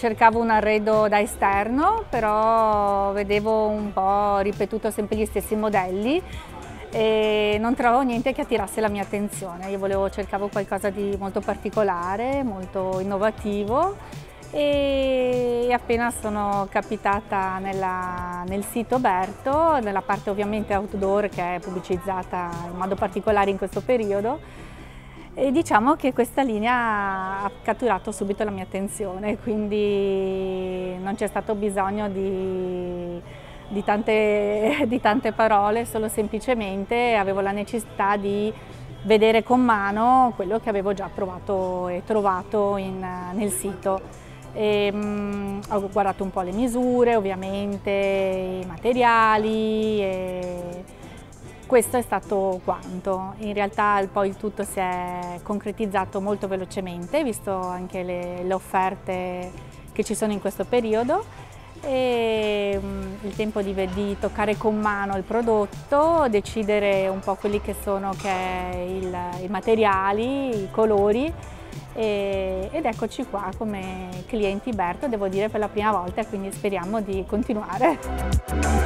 cercavo un arredo da esterno, però vedevo un po' ripetuto sempre gli stessi modelli e non trovavo niente che attirasse la mia attenzione. Io volevo, cercavo qualcosa di molto particolare, molto innovativo e appena sono capitata nella, nel sito Berto, nella parte ovviamente outdoor che è pubblicizzata in modo particolare in questo periodo, e diciamo che questa linea ha catturato subito la mia attenzione, quindi non c'è stato bisogno di, di, tante, di, tante, parole, solo semplicemente avevo la necessità di vedere con mano quello che avevo già provato e trovato in, nel sito. E, um, ho guardato un po' le misure, ovviamente, i materiali. E, questo è stato quanto, in realtà poi tutto si è concretizzato molto velocemente, visto anche le, le offerte che ci sono in questo periodo. E um, il tempo di, di, toccare con mano il prodotto, decidere un po' quelli che sono che il, i materiali, i colori. E, ed eccoci qua come clienti Berto, devo dire per la prima volta, quindi speriamo di continuare.